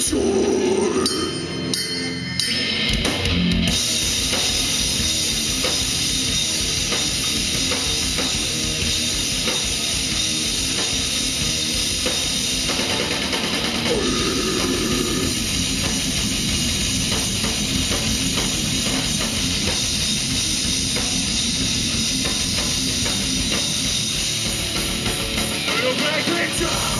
Love the past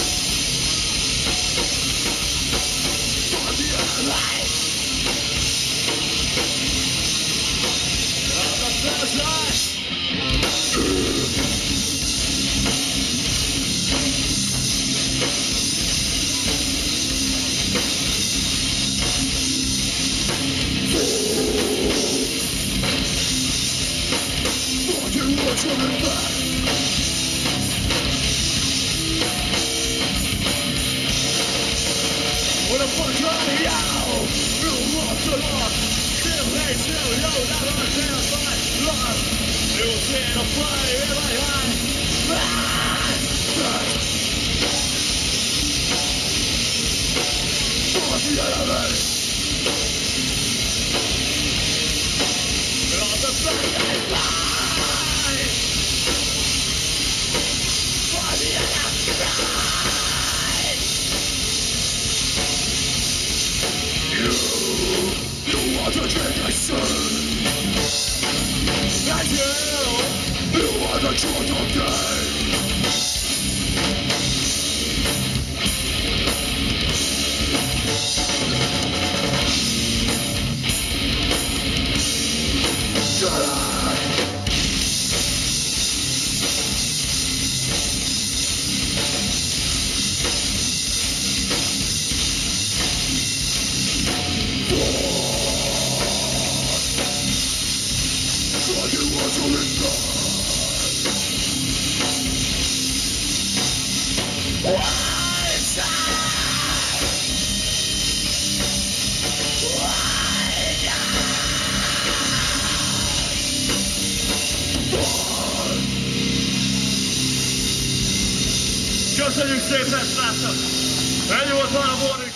我的破车里要入我堕落，是非是有那么这样 water I see. And you, you are the truth of me. Köszönjük szépen, srácok! Ennyi volt már a boring!